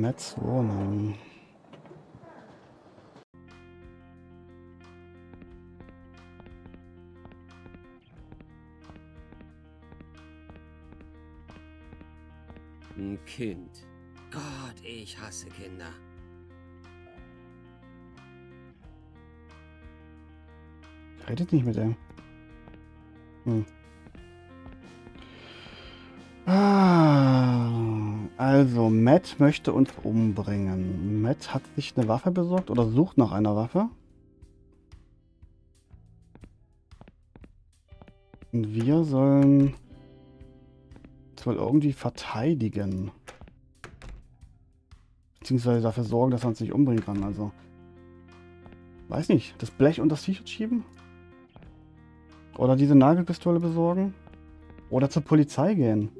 Metz Wohnung. Ein Kind. Gott, ich hasse Kinder. Redet nicht mit ihm. Hm. Also, Matt möchte uns umbringen. Matt hat sich eine Waffe besorgt oder sucht nach einer Waffe. Und wir sollen wohl irgendwie verteidigen. Beziehungsweise dafür sorgen, dass er uns nicht umbringen kann. Also, weiß nicht, das Blech und das T-Shirt schieben? Oder diese Nagelpistole besorgen? Oder zur Polizei gehen?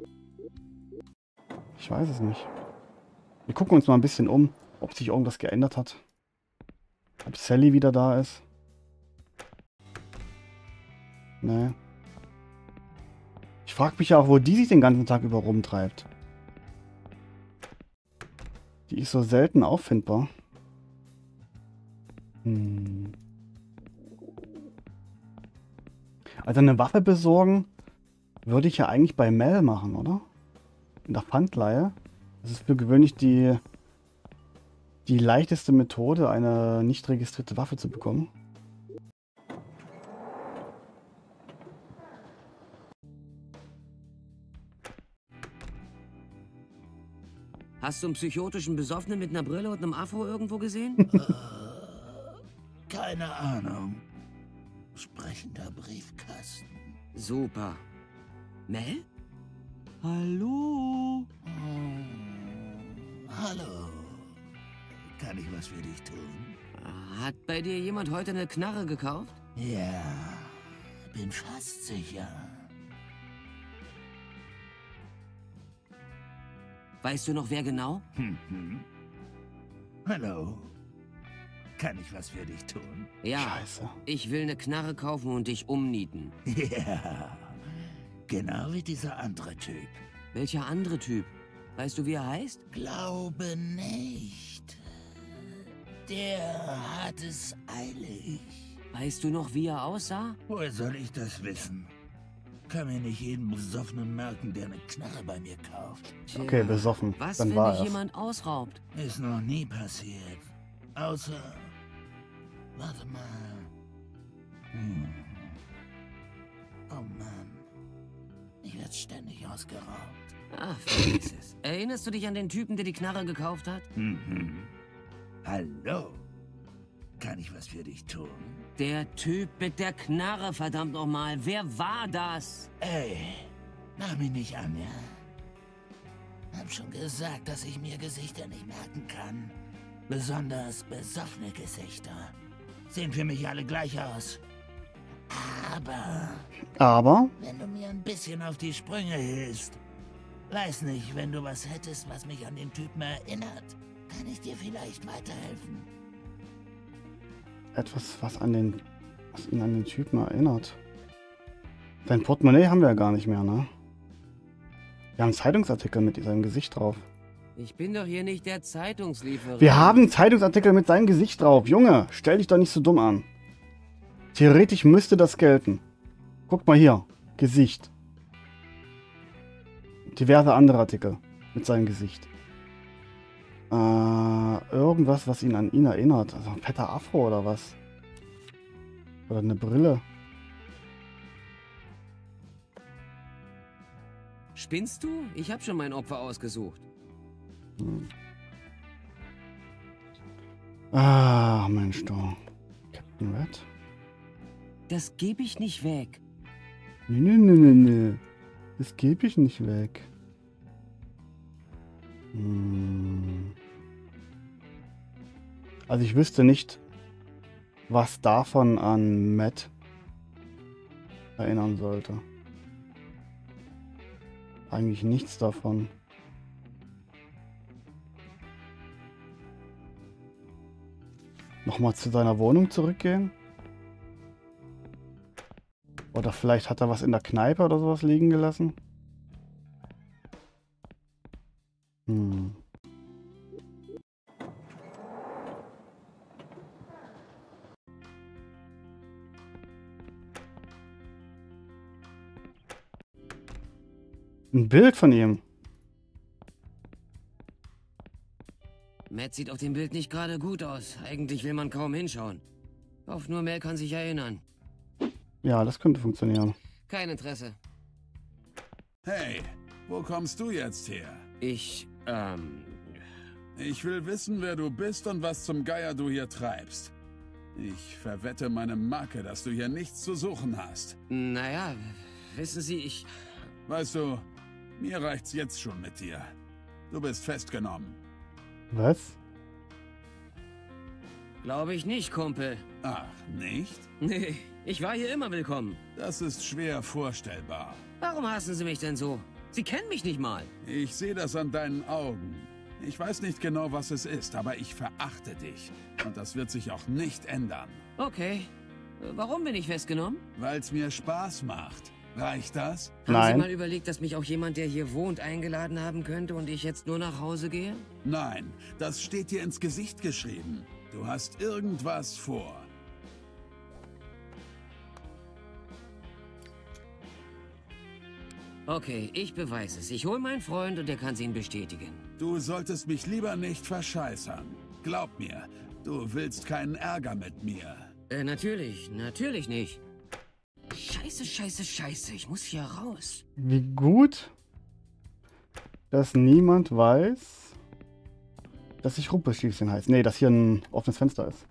Ich weiß es nicht. Wir gucken uns mal ein bisschen um, ob sich irgendwas geändert hat. Ob Sally wieder da ist. Nee. Ich frage mich ja auch, wo die sich den ganzen Tag über rumtreibt. Die ist so selten auffindbar. Hm. Also eine Waffe besorgen würde ich ja eigentlich bei Mel machen, oder? In der Pfandleihe. Das ist für gewöhnlich die, die leichteste Methode, eine nicht registrierte Waffe zu bekommen. Hast du einen psychotischen Besoffenen mit einer Brille und einem Afro irgendwo gesehen? Keine Ahnung. Sprechender Briefkasten. Super. Mel? Hallo? Oh, hallo. Kann ich was für dich tun? Hat bei dir jemand heute eine Knarre gekauft? Ja, bin fast sicher. Weißt du noch, wer genau? Mhm. Hallo. Kann ich was für dich tun? Ja. Scheiße. Ich will eine Knarre kaufen und dich umnieten. Ja. Genau wie dieser andere Typ. Welcher andere Typ? Weißt du, wie er heißt? Glaube nicht. Der hat es eilig. Weißt du noch, wie er aussah? Woher soll ich das wissen? Kann mir nicht jeden Besoffenen merken, der eine Knarre bei mir kauft. Tja, Okay, besoffen. Was, Dann wenn war dich er's. jemand ausraubt? Ist noch nie passiert. Außer... Warte mal. Hm. Oh Mann. Ich werde ständig ausgeraubt. Ach, vergiss es. Erinnerst du dich an den Typen, der die Knarre gekauft hat? Mhm. Hallo. Kann ich was für dich tun? Der Typ mit der Knarre, verdammt nochmal. Wer war das? Ey, mach mich nicht an, ja? Hab schon gesagt, dass ich mir Gesichter nicht merken kann. Besonders besoffene Gesichter. Sehen für mich alle gleich aus. Aber Aber, wenn du mir ein bisschen auf die Sprünge hilfst, weiß nicht, wenn du was hättest, was mich an den Typen erinnert, kann ich dir vielleicht weiterhelfen. etwas, was an den, was ihn an den Typen erinnert. Sein Portemonnaie haben wir ja gar nicht mehr, ne? Wir haben einen Zeitungsartikel mit seinem Gesicht drauf. Ich bin doch hier nicht der Zeitungslieferer. Wir haben Zeitungsartikel mit seinem Gesicht drauf. Junge, stell dich doch nicht so dumm an. Theoretisch müsste das gelten. Guck mal hier. Gesicht. Diverse andere Artikel mit seinem Gesicht. Äh, irgendwas, was ihn an ihn erinnert. Also ein fetter Afro oder was? Oder eine Brille. Spinnst du? Ich habe schon mein Opfer ausgesucht. Hm. Ah, Mensch, du. Captain Red? Das gebe ich nicht weg. Nee, nee, nee, nee, nee. Das gebe ich nicht weg. Hm. Also ich wüsste nicht, was davon an Matt erinnern sollte. Eigentlich nichts davon. Nochmal zu seiner Wohnung zurückgehen? Oder vielleicht hat er was in der Kneipe oder sowas liegen gelassen. Hm. Ein Bild von ihm. Matt sieht auf dem Bild nicht gerade gut aus. Eigentlich will man kaum hinschauen. Auf nur mehr kann sich erinnern. Ja, das könnte funktionieren. Kein Interesse. Hey, wo kommst du jetzt her? Ich, ähm... Ich will wissen, wer du bist und was zum Geier du hier treibst. Ich verwette meine Marke, dass du hier nichts zu suchen hast. Naja, wissen Sie, ich... Weißt du, mir reicht's jetzt schon mit dir. Du bist festgenommen. Was? Glaube ich nicht, Kumpel. Ach, nicht? Nee, ich war hier immer willkommen. Das ist schwer vorstellbar. Warum hassen Sie mich denn so? Sie kennen mich nicht mal. Ich sehe das an deinen Augen. Ich weiß nicht genau, was es ist, aber ich verachte dich. Und das wird sich auch nicht ändern. Okay. Warum bin ich festgenommen? Weil's mir Spaß macht. Reicht das? Haben Nein. Sie mal überlegt, dass mich auch jemand, der hier wohnt, eingeladen haben könnte und ich jetzt nur nach Hause gehe? Nein, das steht dir ins Gesicht geschrieben. Du hast irgendwas vor. Okay, ich beweise es. Ich hole meinen Freund und er kann es Ihnen bestätigen. Du solltest mich lieber nicht verscheißern. Glaub mir, du willst keinen Ärger mit mir. Äh, natürlich, natürlich nicht. Scheiße, scheiße, scheiße. Ich muss hier raus. Wie gut, dass niemand weiß, dass ich Rumpelstilzchen heißt. Nee, dass hier ein offenes Fenster ist.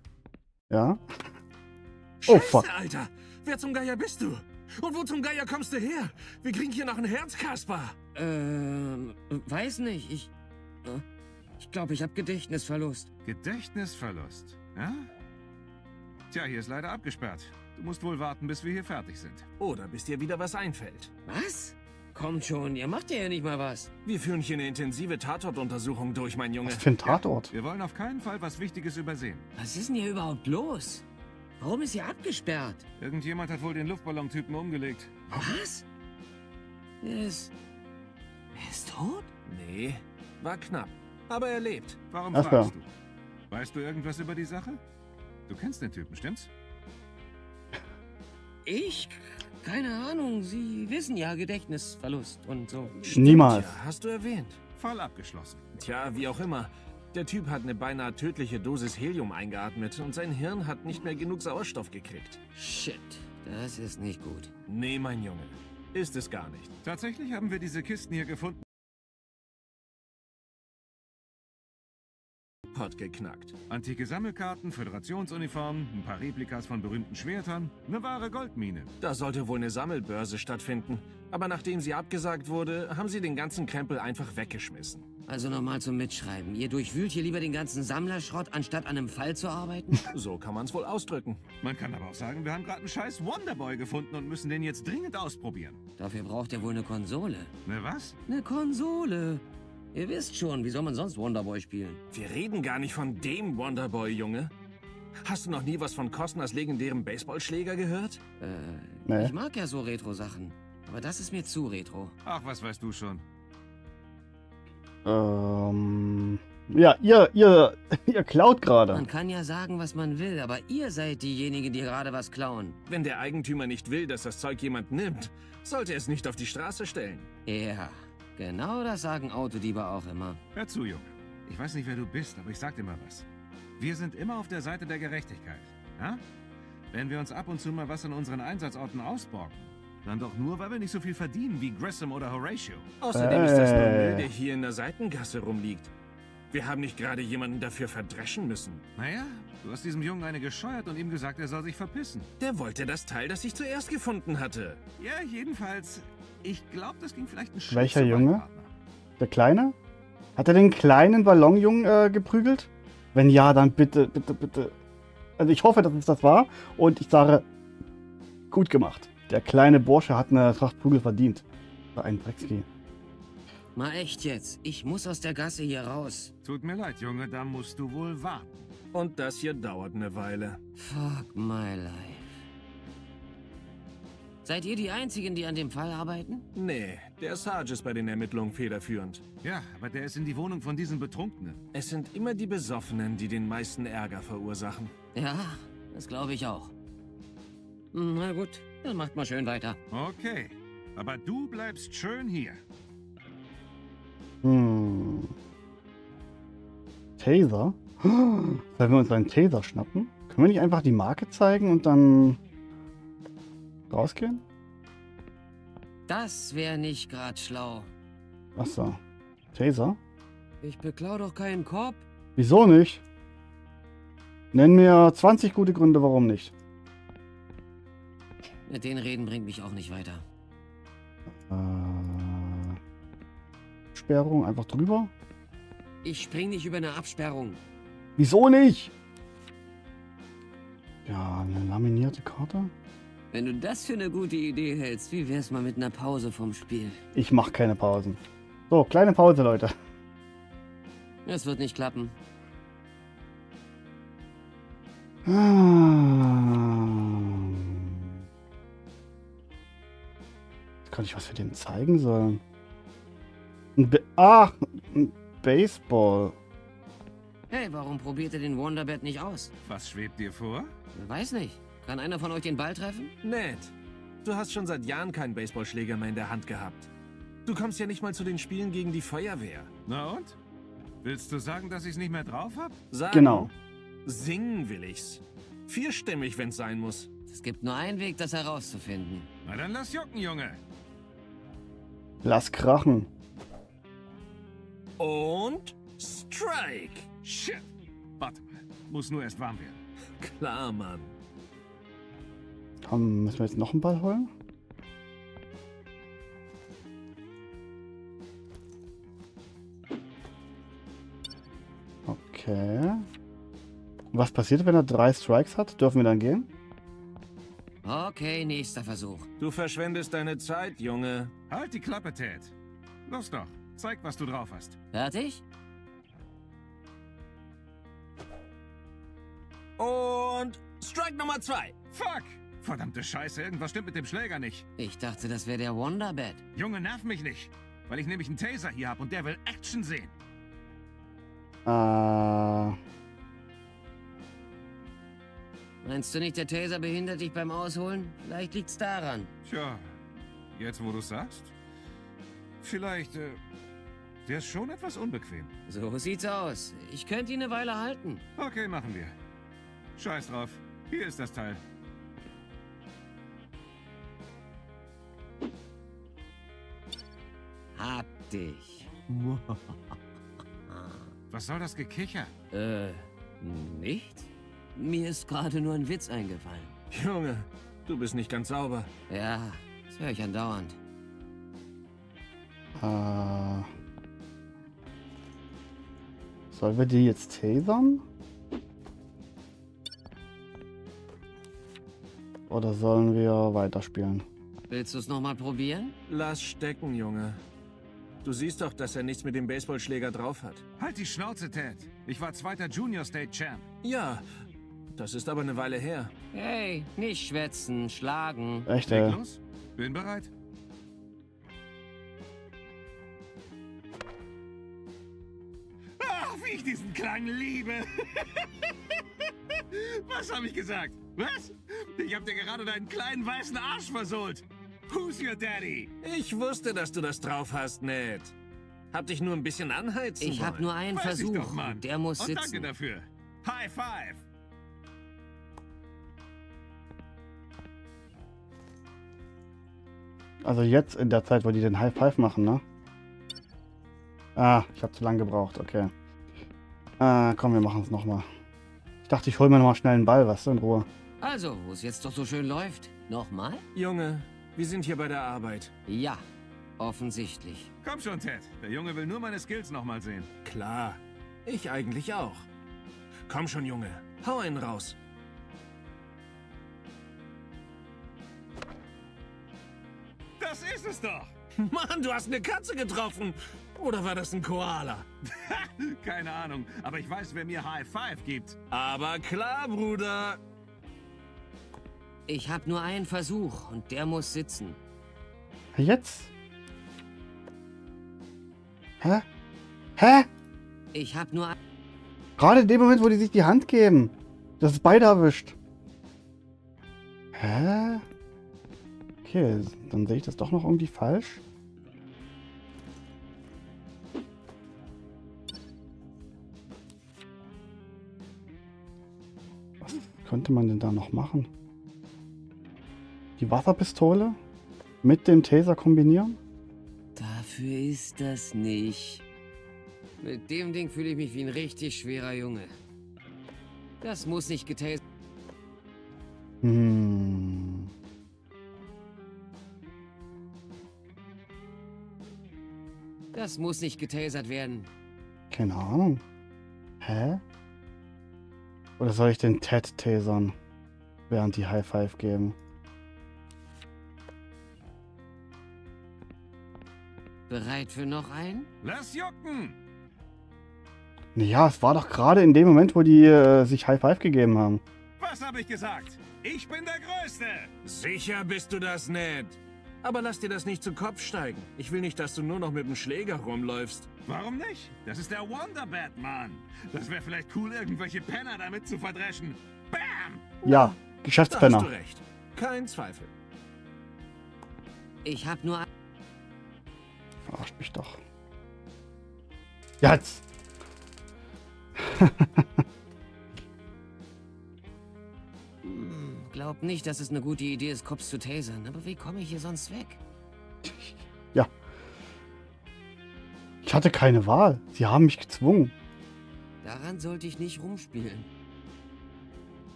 Ja? Oh, Scheiße, fuck. Alter! Wer zum Geier bist du? Und wo zum Geier kommst du her? Wir kriegen hier noch ein Herz, Kaspar. Ähm, weiß nicht. Ich. äh, Ich glaube, ich habe Gedächtnisverlust. Gedächtnisverlust, ja? Tja, hier ist leider abgesperrt. Du musst wohl warten, bis wir hier fertig sind. Oder bis dir wieder was einfällt. Was? Kommt schon, ihr macht ja nicht mal was. Wir führen hier eine intensive Tatortuntersuchung durch, mein Junge. Was für ein Tatort. Wir wollen auf keinen Fall was Wichtiges übersehen. Was ist denn hier überhaupt los? Warum ist hier abgesperrt? Irgendjemand hat wohl den Luftballontypen umgelegt. Was? Er ist. Er ist tot? Nee, war knapp. Aber er lebt. Warum Ach fragst du? Weißt du irgendwas über die Sache? Du kennst den Typen, stimmt's? Ich? Keine Ahnung. Sie wissen ja Gedächtnisverlust und so. Niemals. Tja, hast du erwähnt. Fall abgeschlossen. Tja, wie auch immer. Der Typ hat eine beinahe tödliche Dosis Helium eingeatmet und sein Hirn hat nicht mehr genug Sauerstoff gekriegt. Shit, das ist nicht gut. Nee, mein Junge. Ist es gar nicht. Tatsächlich haben wir diese Kisten hier gefunden. Pot geknackt. Antike Sammelkarten, Föderationsuniformen, ein paar Replikas von berühmten Schwertern, eine wahre Goldmine. Da sollte wohl eine Sammelbörse stattfinden. Aber nachdem sie abgesagt wurde, haben sie den ganzen Krempel einfach weggeschmissen. Also nochmal zum Mitschreiben. Ihr durchwühlt hier lieber den ganzen Sammlerschrott, anstatt an einem Fall zu arbeiten? So kann man es wohl ausdrücken. Man kann aber auch sagen, wir haben gerade einen scheiß Wonderboy gefunden und müssen den jetzt dringend ausprobieren. Dafür braucht ihr wohl eine Konsole. Ne was? Eine Konsole. Ihr wisst schon, wie soll man sonst Wonderboy spielen? Wir reden gar nicht von dem Wonderboy, Junge. Hast du noch nie was von Costners legendärem Baseballschläger gehört? Äh, Nee. ich mag ja so Retro-Sachen. Aber das ist mir zu retro. Ach, was weißt du schon? Ähm. Ja, ihr, ihr, ihr klaut gerade. Man kann ja sagen, was man will, aber ihr seid diejenigen, die gerade was klauen. Wenn der Eigentümer nicht will, dass das Zeug jemand nimmt, sollte er es nicht auf die Straße stellen. Ja, genau das sagen Autodiebe auch immer. Hör zu, Junge. Ich weiß nicht, wer du bist, aber ich sag dir mal was. Wir sind immer auf der Seite der Gerechtigkeit. Ja? Wenn wir uns ab und zu mal was an unseren Einsatzorten ausborgen, dann doch nur, weil wir nicht so viel verdienen wie Grissom oder Horatio. Außerdem ist das nur Äh. Müll, der hier in der Seitengasse rumliegt. Wir haben nicht gerade jemanden dafür verdreschen müssen. Naja, du hast diesem Jungen eine gescheuert und ihm gesagt, er soll sich verpissen. Der wollte das Teil, das ich zuerst gefunden hatte. Ja, jedenfalls. Ich glaube, das ging vielleicht ein Schritt Welcher Junge? Partner. Der Kleine? Hat er den kleinen Ballonjungen äh, geprügelt? Wenn ja, dann bitte, bitte, bitte. Also ich hoffe, dass es das war. Und ich sage, gut gemacht. Der kleine Bursche hat eine Tracht Prügel verdient. Ein Dreckski. Mal echt jetzt. Ich muss aus der Gasse hier raus. Tut mir leid, Junge, da musst du wohl warten. Und das hier dauert eine Weile. Fuck my life. Seid ihr die Einzigen, die an dem Fall arbeiten? Nee, der Sarge ist bei den Ermittlungen federführend. Ja, aber der ist in die Wohnung von diesem Betrunkenen. Es sind immer die Besoffenen, die den meisten Ärger verursachen. Ja, das glaube ich auch. Hm, Na gut, dann macht mal schön weiter. Okay, aber du bleibst schön hier. Hm. Taser? Sollen wir uns einen Taser schnappen? Können wir nicht einfach die Marke zeigen und dann rausgehen? Das wäre nicht grad schlau. Achso. Taser? Ich beklau doch keinen Korb. Wieso nicht? Nenn mir 20 gute Gründe, warum nicht. Mit den Reden bringt mich auch nicht weiter. Äh, Sperrung einfach drüber? Ich spring nicht über eine Absperrung. Wieso nicht? Ja, eine laminierte Karte? Wenn du das für eine gute Idee hältst, wie wär's mal mit einer Pause vom Spiel? Ich mache keine Pausen. So, kleine Pause, Leute. Es wird nicht klappen. Ah. Jetzt kann ich was wir denen zeigen sollen. Ein Be Ach, ein Baseball. Hey, warum probiert ihr den Wonderbed nicht aus? Was schwebt dir vor? Weiß nicht. Kann einer von euch den Ball treffen? Ned, du hast schon seit Jahren keinen Baseballschläger mehr in der Hand gehabt. Du kommst ja nicht mal zu den Spielen gegen die Feuerwehr. Na und? Willst du sagen, dass ich es nicht mehr drauf hab? Sagen, Genau. Singen will ich's. Vierstimmig, wenn's sein muss. Es gibt nur einen Weg, das herauszufinden. Na dann lass jucken, Junge. Lass krachen. Und Strike. Shit. Warte mal. Muss nur erst warm werden. Klar, Mann. Komm, müssen wir jetzt noch einen Ball holen? Okay. Was passiert, wenn er drei Strikes hat? Dürfen wir dann gehen? Okay, nächster Versuch. Du verschwendest deine Zeit, Junge. Halt die Klappe, Ted. Los doch. Zeig, was du drauf hast. Fertig? Und Strike Nummer zwei. Fuck! Verdammte Scheiße, irgendwas stimmt mit dem Schläger nicht. Ich dachte, das wäre der Wonderbed. Junge, nerv mich nicht. Weil ich nämlich einen Taser hier hab und der will Action sehen. Äh, Meinst du nicht, der Taser behindert dich beim Ausholen? Vielleicht liegt's daran. Tja, jetzt wo du sagst. Vielleicht, äh, der ist schon etwas unbequem. So sieht's aus. Ich könnte ihn eine Weile halten. Okay, machen wir. Scheiß drauf. Hier ist das Teil. Hab dich. Was soll das Gekicher? Äh, nichts? Mir ist gerade nur ein Witz eingefallen. Junge, du bist nicht ganz sauber. Ja, das höre ich andauernd. äh. Sollen wir die jetzt tasern? Oder sollen wir weiterspielen? Willst du es nochmal probieren? Lass stecken, Junge. Du siehst doch, dass er nichts mit dem Baseballschläger drauf hat. Halt die Schnauze, Ted. Ich war zweiter Junior State Champ. Ja, das ist aber eine Weile her. Hey, nicht schwätzen, schlagen. Echt, ey. los. Bin bereit. Ich diesen Klang liebe. Was habe ich gesagt? Was? Ich habe dir gerade deinen kleinen weißen Arsch versohlt. Who's your daddy? Ich wusste, dass du das drauf hast, Ned. Hab dich nur ein bisschen anheizen Ich hab wollen. nur einen Weiß ich Versuch. doch, der muss Und danke sitzen. dafür. High five. Also jetzt in der Zeit, wo die den High Five machen, ne? Ah, ich habe zu lange gebraucht, okay. Ah, komm, wir machen es nochmal. Ich dachte, ich hol mir nochmal schnell einen Ball, was du, in Ruhe. Also, wo es jetzt doch so schön läuft. Nochmal? Junge, wir sind hier bei der Arbeit. Ja, offensichtlich. Komm schon, Ted. Der Junge will nur meine Skills nochmal sehen. Klar. Ich eigentlich auch. Komm schon, Junge. Hau einen raus. Das ist es doch. Mann, du hast eine Katze getroffen. Oder war das ein Koala? Keine Ahnung, aber ich weiß, wer mir High Five gibt. Aber klar, Bruder. Ich hab nur einen Versuch und der muss sitzen. Jetzt? Hä? Hä? Ich hab nur. Gerade in dem Moment, wo die sich die Hand geben. Das ist beide erwischt. Hä? Okay, dann sehe ich das doch noch irgendwie falsch. Könnte man denn da noch machen? Die Wasserpistole mit dem Taser kombinieren? Dafür ist das nicht. Mit dem Ding fühle ich mich wie ein richtig schwerer Junge. Das muss nicht getasert. Hm. Das muss nicht getasert werden. Keine Ahnung. Hä? Oder soll ich den Ted tasern, während die High Five geben? Bereit für noch einen? Lass jucken! Ja, es war doch gerade in dem Moment, wo die äh, sich High Five gegeben haben. Was habe ich gesagt? Ich bin der Größte! Sicher bist du das nicht. Aber lass dir das nicht zu Kopf steigen. Ich will nicht, dass du nur noch mit dem Schläger rumläufst. Warum nicht? Das ist der Wonder Batman. Das wäre vielleicht cool, irgendwelche Penner damit zu verdreschen. Bam! Ja, Da hast du Geschäftspenner. recht. Kein Zweifel. Ich hab nur... Verarscht mich doch. Jetzt! Hm, glaub nicht, dass es eine gute Idee ist, Cops zu tasern. Aber wie komme ich hier sonst weg? Ich hatte keine Wahl. Sie haben mich gezwungen. Daran sollte ich nicht rumspielen.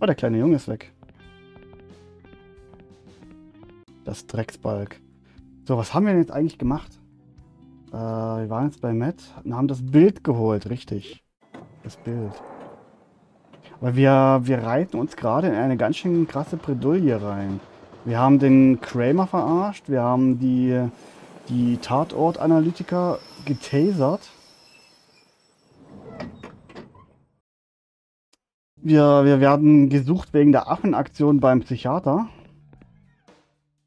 Oh, der kleine Junge ist weg. Das Drecksbalg. So, was haben wir denn jetzt eigentlich gemacht? Äh, wir waren jetzt bei Matt und haben das Bild geholt, richtig. Das Bild. Aber wir, wir reiten uns gerade in eine ganz schön krasse Bredouille rein. Wir haben den Kramer verarscht, wir haben die, die Tatortanalytiker getasert. Wir, wir werden gesucht wegen der Affenaktion beim Psychiater.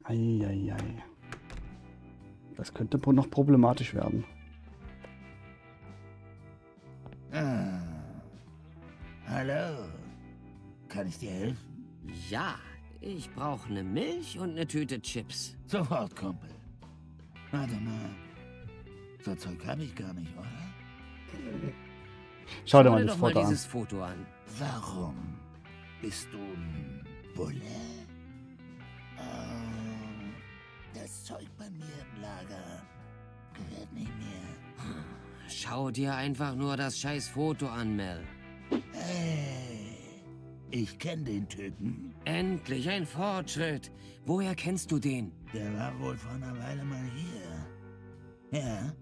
Eieiei. Das könnte noch problematisch werden. Ah. Hallo. Kann ich dir helfen? Ja, ich brauche eine Milch und eine Tüte Chips. Sofort, Kumpel. Warte mal. So Zeug habe ich gar nicht, oder? Schau dir mal das doch mal Foto an. dieses Foto an. Warum? Bist du ein Bulle? Ähm, das Zeug bei mir im Lager gehört nicht mehr. Schau dir einfach nur das scheiß Foto an, Mel. Hey, ich kenne den Typen. Endlich ein Fortschritt. Woher kennst du den? Der war wohl vor einer Weile mal hier. Ja,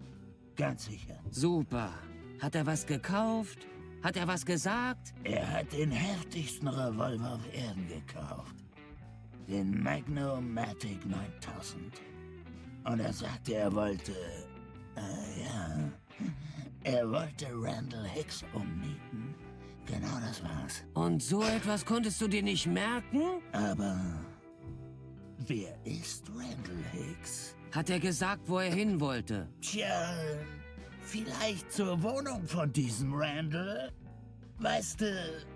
ganz sicher. Super. Hat er was gekauft? Hat er was gesagt? Er hat den heftigsten Revolver auf Erden gekauft. Den Magnomatic 9000. Und er sagte, er wollte... Äh, ja... Er wollte Randall Hicks umnieten. Genau das war's. Und so etwas konntest du dir nicht merken? Aber... Wer ist Randall Hicks? Hat er gesagt, wo er hin wollte? Tja, vielleicht zur Wohnung von diesem Randall? Weißt du,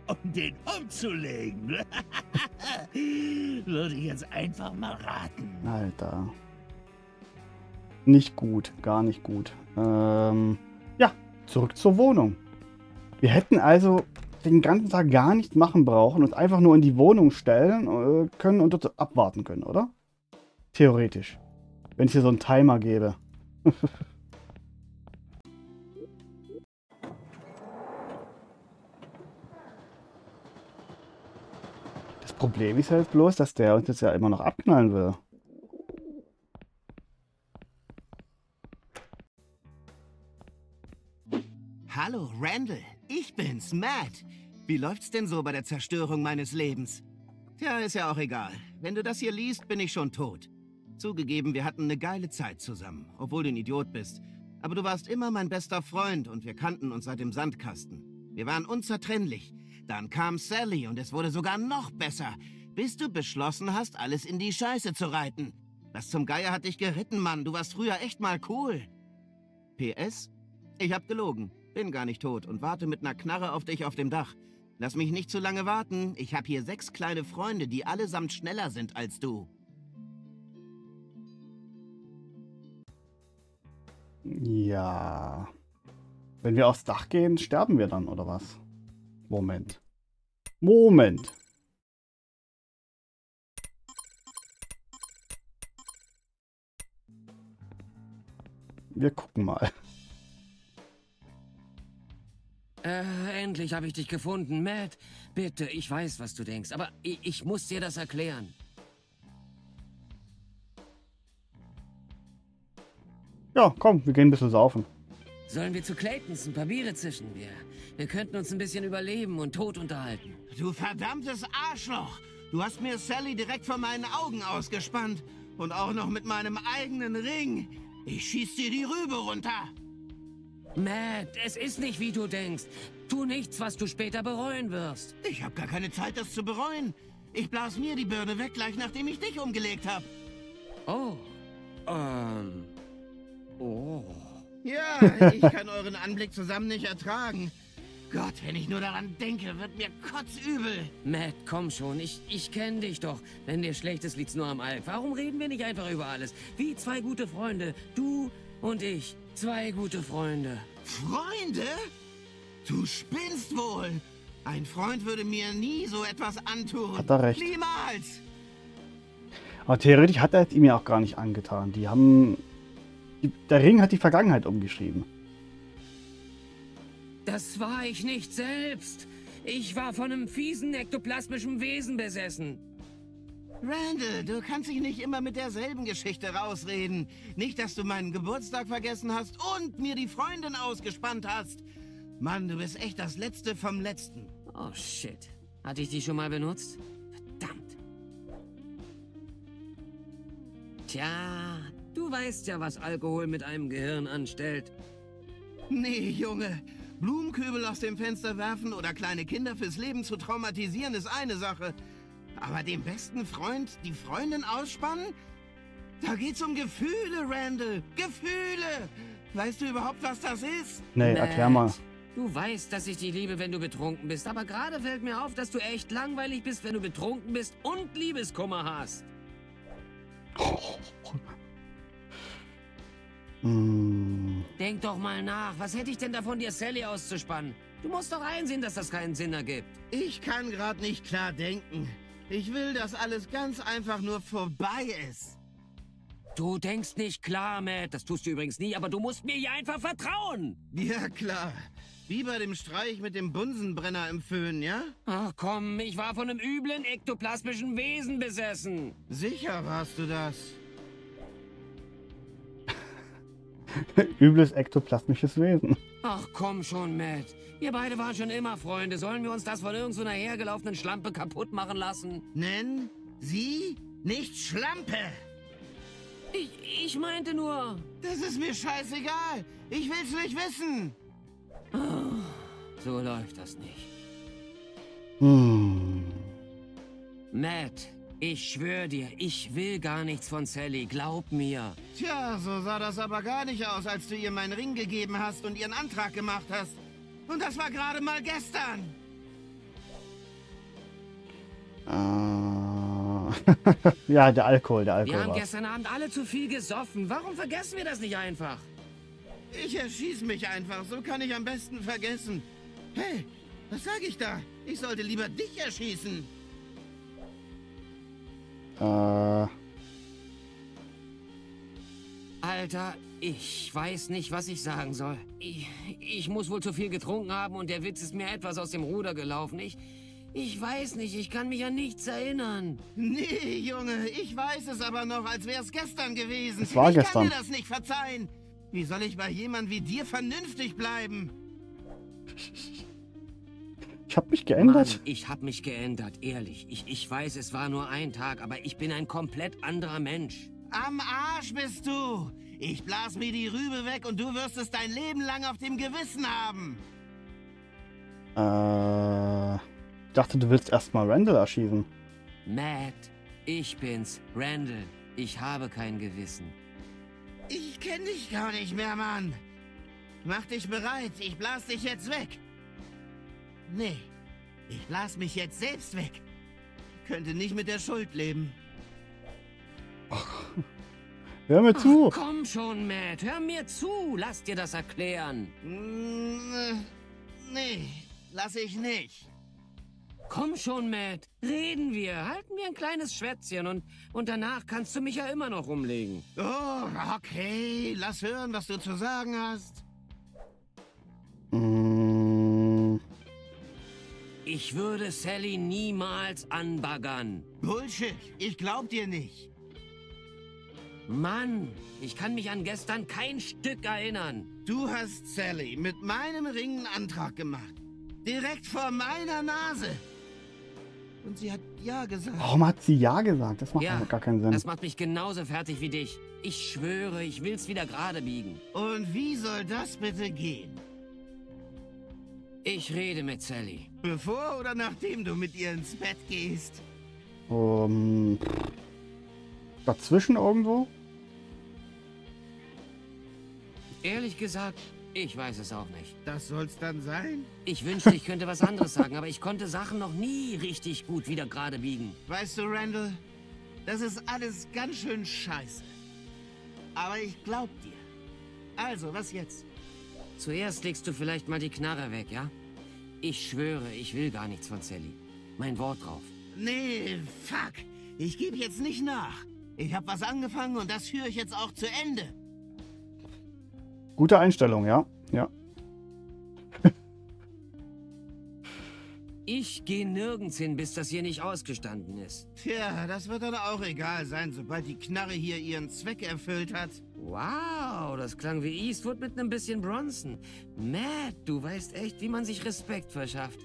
um den umzulegen? Würde ich jetzt einfach mal raten. Alter. Nicht gut, gar nicht gut. Ähm, ja, zurück zur Wohnung. Wir hätten also den ganzen Tag gar nichts machen brauchen und einfach nur in die Wohnung stellen äh, können und dort abwarten können, oder? Theoretisch. Wenn es hier so einen Timer gäbe. Das Problem ist halt bloß, dass der uns jetzt ja immer noch abknallen will. Hallo, Randall. Ich bin's, Matt. Wie läuft's denn so bei der Zerstörung meines Lebens? Tja, ist ja auch egal. Wenn du das hier liest, bin ich schon tot. Zugegeben, wir hatten eine geile Zeit zusammen, obwohl du ein Idiot bist. Aber du warst immer mein bester Freund und wir kannten uns seit dem Sandkasten. Wir waren unzertrennlich. Dann kam Sally und es wurde sogar noch besser, bis du beschlossen hast, alles in die Scheiße zu reiten. Was zum Geier hat dich geritten, Mann? Du warst früher echt mal cool. PS? Ich hab gelogen. Bin gar nicht tot und warte mit ner Knarre auf dich auf dem Dach. Lass mich nicht zu lange warten. Ich hab hier sechs kleine Freunde, die allesamt schneller sind als du. Ja. Wenn wir aufs Dach gehen, sterben wir dann, oder was? Moment. Moment. Wir gucken mal. Äh, endlich habe ich dich gefunden, Matt. Bitte, ich weiß, was du denkst, aber ich, ich muss dir das erklären. Ja, komm, wir gehen ein bisschen saufen. Sollen wir zu Claytons ein paar Biere zischen? Wir, wir könnten uns ein bisschen über Leben und Tod unterhalten. Du verdammtes Arschloch! Du hast mir Sally direkt vor meinen Augen ausgespannt. Und auch noch mit meinem eigenen Ring. Ich schieß dir die Rübe runter. Matt, es ist nicht, wie du denkst. Tu nichts, was du später bereuen wirst. Ich habe gar keine Zeit, das zu bereuen. Ich blas mir die Birne weg, gleich nachdem ich dich umgelegt habe. Oh. Ähm. Oh. Ja, ich kann euren Anblick zusammen nicht ertragen. Gott, wenn ich nur daran denke, wird mir kotzübel. Matt, komm schon. Ich, ich kenne dich doch. Wenn dir schlecht ist, liegt's nur am Alk. Warum reden wir nicht einfach über alles? Wie zwei gute Freunde. Du und ich. Zwei gute Freunde. Freunde? Du spinnst wohl. Ein Freund würde mir nie so etwas antun. Hat er recht. Niemals. Aber theoretisch hat er es ihm ja auch gar nicht angetan. Die haben. Die, der Ring hat die Vergangenheit umgeschrieben. Das war ich nicht selbst. Ich war von einem fiesen ektoplasmischen Wesen besessen. Randall, du kannst dich nicht immer mit derselben Geschichte rausreden. Nicht, dass du meinen Geburtstag vergessen hast und mir die Freundin ausgespannt hast. Mann, du bist echt das Letzte vom Letzten. Oh shit. Hatte ich die schon mal benutzt? Verdammt. Tja, du weißt ja, was Alkohol mit einem Gehirn anstellt. Nee, Junge. Blumenkübel aus dem Fenster werfen oder kleine Kinder fürs Leben zu traumatisieren ist eine Sache. Aber dem besten Freund die Freundin ausspannen? Da geht's um Gefühle, Randall. Gefühle! Weißt du überhaupt, was das ist? Nee, Matt, erklär mal. Du weißt, dass ich dich liebe, wenn du betrunken bist. Aber gerade fällt mir auf, dass du echt langweilig bist, wenn du betrunken bist und Liebeskummer hast. Hm, Denk doch mal nach. Was hätte ich denn davon, dir Sally auszuspannen? Du musst doch einsehen, dass das keinen Sinn ergibt. Ich kann gerade nicht klar denken. Ich will, dass alles ganz einfach nur vorbei ist. Du denkst nicht klar, Matt. Das tust du übrigens nie, aber du musst mir hier einfach vertrauen. Ja, klar. Wie bei dem Streich mit dem Bunsenbrenner im Föhn, ja? Ach komm, ich war von einem üblen ektoplasmischen Wesen besessen. Sicher warst du das. übles ektoplasmisches Wesen. Ach komm schon, Matt. Wir beide waren schon immer Freunde. Sollen wir uns das von irgendeiner so hergelaufenen Schlampe kaputt machen lassen? Nenn sie nicht Schlampe. Ich, ich meinte nur... Das ist mir scheißegal. Ich will's nicht wissen. So läuft das nicht. Hm. Matt, ich schwör dir, ich will gar nichts von Sally. Glaub mir. Tja, so sah das aber gar nicht aus, als du ihr meinen Ring gegeben hast und ihren Antrag gemacht hast. Und das war gerade mal gestern. Äh, ja, der Alkohol, der Alkohol Wir haben war's. gestern Abend alle zu viel gesoffen. Warum vergessen wir das nicht einfach? Ich erschieß mich einfach, so kann ich am besten vergessen. Hey, was sag ich da? Ich sollte lieber dich erschießen. Äh, Alter, ich weiß nicht, was ich sagen soll. Ich, ich muss wohl zu viel getrunken haben und der Witz ist mir etwas aus dem Ruder gelaufen. Ich, ich weiß nicht, ich kann mich an nichts erinnern. Nee, Junge, ich weiß es aber noch, als wär's gestern gewesen. Es war ich gestern. kann dir das nicht verzeihen. Wie soll ich bei jemand wie dir vernünftig bleiben? Ich hab mich Mann, geändert. ich hab mich geändert, ehrlich. Ich, ich weiß, es war nur ein Tag, aber ich bin ein komplett anderer Mensch. Am Arsch bist du. Ich blas mir die Rübe weg und du wirst es dein Leben lang auf dem Gewissen haben. Äh, ich dachte, du willst erstmal Randall erschießen. Matt, ich bin's, Randall. Ich habe kein Gewissen. Ich kenn dich gar nicht mehr, Mann. Mach dich bereit, ich blas dich jetzt weg. Nee, ich blas mich jetzt selbst weg. Könnte nicht mit der Schuld leben. Hör mir zu. Ach, komm schon, Matt, hör mir zu. Lass dir das erklären. Mm, Nee, lass ich nicht. Komm schon, Matt. Reden wir. Halten wir ein kleines Schwätzchen und, und danach kannst du mich ja immer noch umlegen. Oh, okay. Lass hören, was du zu sagen hast. Mm, Ich würde Sally niemals anbaggern. Bullshit. Ich glaub dir nicht. Mann, ich kann mich an gestern kein Stück erinnern. Du hast Sally mit meinem Ring einen Antrag gemacht. Direkt vor meiner Nase. Und sie hat Ja gesagt. warum hat sie Ja gesagt? Das macht Ja, gar keinen Sinn. Das macht mich genauso fertig wie dich. Ich schwöre, ich will's wieder gerade biegen. Und wie soll das bitte gehen? Ich rede mit Sally. Bevor oder nachdem du mit ihr ins Bett gehst? Um, dazwischen irgendwo? Ehrlich gesagt, ich weiß es auch nicht. Das soll's dann sein? Ich wünschte, ich könnte was anderes sagen, aber ich konnte Sachen noch nie richtig gut wieder gerade biegen. Weißt du, Randall, das ist alles ganz schön scheiße. Aber ich glaub dir. Also, was jetzt? Zuerst legst du vielleicht mal die Knarre weg, ja? Ich schwöre, ich will gar nichts von Sally. Mein Wort drauf. Nee, fuck. Ich gebe jetzt nicht nach. Ich hab was angefangen und das führe ich jetzt auch zu Ende. Gute Einstellung, ja. Ja. Ich gehe nirgends hin, bis das hier nicht ausgestanden ist. Tja, das wird dann auch egal sein, sobald die Knarre hier ihren Zweck erfüllt hat. Wow, das klang wie Eastwood mit einem bisschen Bronson. Matt, du weißt echt, wie man sich Respekt verschafft.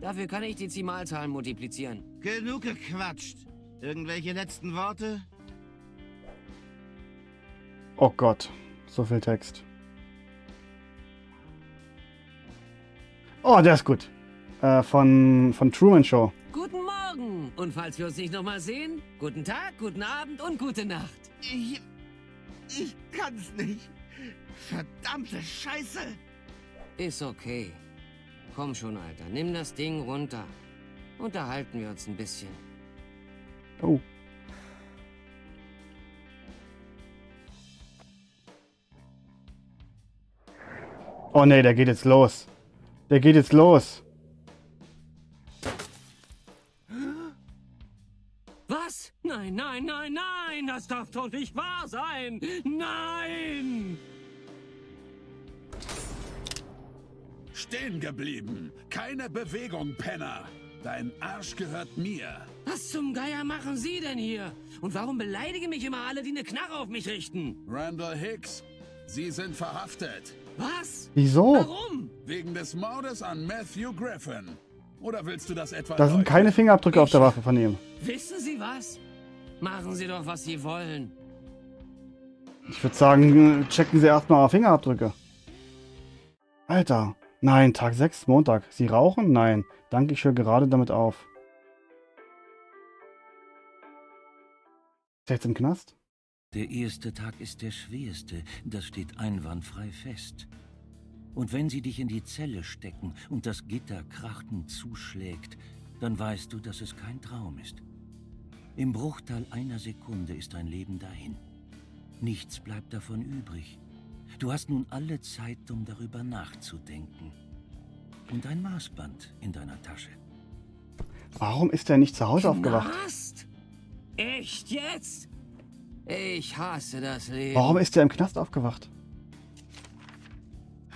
Dafür kann ich die Zimalzahlen multiplizieren. Genug gequatscht. Irgendwelche letzten Worte? Oh Gott, so viel Text. Oh, der ist gut. Äh, von, von Truman Show. Guten Morgen! Und falls wir uns nicht nochmal sehen, guten Tag, guten Abend und gute Nacht. Ich. Ich kann's nicht. Verdammte Scheiße! Ist okay. Komm schon, Alter, nimm das Ding runter. Unterhalten wir uns ein bisschen. Oh. Oh nee, der geht jetzt los. Der geht jetzt los. Nein, nein, nein, nein! Das darf doch nicht wahr sein! Nein! Stehen geblieben. Keine Bewegung, Penner. Dein Arsch gehört mir. Was zum Geier machen Sie denn hier? Und warum beleidigen mich immer alle, die eine Knarre auf mich richten? Randall Hicks, Sie sind verhaftet. Was? Wieso? Warum? Wegen des Mordes an Matthew Griffin. Oder willst du das etwa Da sind keine Fingerabdrücke auf der Waffe von ihm. Wissen Sie was? Machen Sie doch, was Sie wollen. Ich würde sagen, checken Sie erstmal Fingerabdrücke. Alter. Nein, Tag 6, Montag. Sie rauchen? Nein. Danke, ich höre gerade damit auf. Ist er jetzt im Knast? Der erste Tag ist der schwerste, das steht einwandfrei fest. Und wenn sie dich in die Zelle stecken und das Gitter krachend zuschlägt, dann weißt du, dass es kein Traum ist. Im Bruchteil einer Sekunde ist dein Leben dahin. Nichts bleibt davon übrig. Du hast nun alle Zeit, um darüber nachzudenken. Und ein Maßband in deiner Tasche. Warum ist er nicht zu Hause aufgewacht? Knast? Echt jetzt? Ich hasse das Leben. Warum ist er im Knast aufgewacht?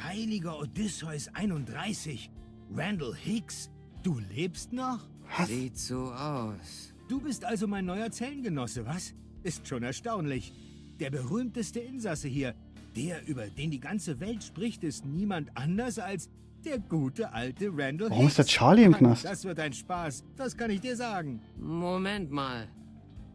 Heiliger Odysseus 31. Randall Hicks, du lebst noch? Was? Sieht so aus. Du bist also mein neuer Zellengenosse, was? Ist schon erstaunlich. Der berühmteste Insasse hier, der, über den die ganze Welt spricht, ist niemand anders als der gute alte Randall Warum ist der. Charlie im Knast? Das wird ein Spaß, das kann ich dir sagen. Moment mal.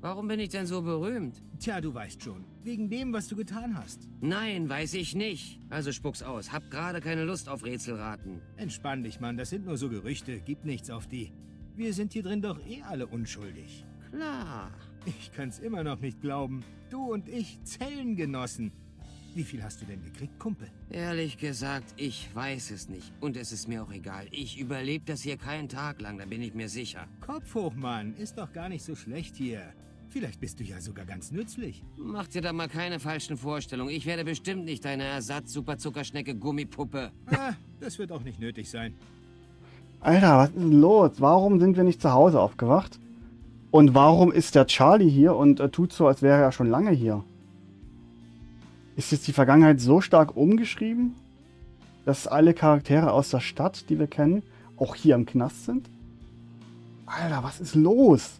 Warum bin ich denn so berühmt? Tja, du weißt schon, wegen dem, was du getan hast. Nein, weiß ich nicht. Also spuck's aus. Hab gerade keine Lust auf Rätselraten. Entspann dich, Mann, das sind nur so Gerüchte, gib nichts auf die. Wir sind hier drin doch eh alle unschuldig. Klar. Ich kann's immer noch nicht glauben. Du und ich Zellengenossen. Wie viel hast du denn gekriegt, Kumpel? Ehrlich gesagt, ich weiß es nicht. Und es ist mir auch egal. Ich überlebe das hier keinen Tag lang, da bin ich mir sicher. Kopf hoch, Mann. Ist doch gar nicht so schlecht hier. Vielleicht bist du ja sogar ganz nützlich. Mach dir da mal keine falschen Vorstellungen. Ich werde bestimmt nicht deine Ersatz-Superzuckerschnecke-Gummipuppe. Ah, das wird auch nicht nötig sein. Alter, was ist denn los? Warum sind wir nicht zu Hause aufgewacht? Und warum ist der Charlie hier und äh, tut so, als wäre er schon lange hier? Ist jetzt die Vergangenheit so stark umgeschrieben, dass alle Charaktere aus der Stadt, die wir kennen, auch hier im Knast sind? Alter, was ist los?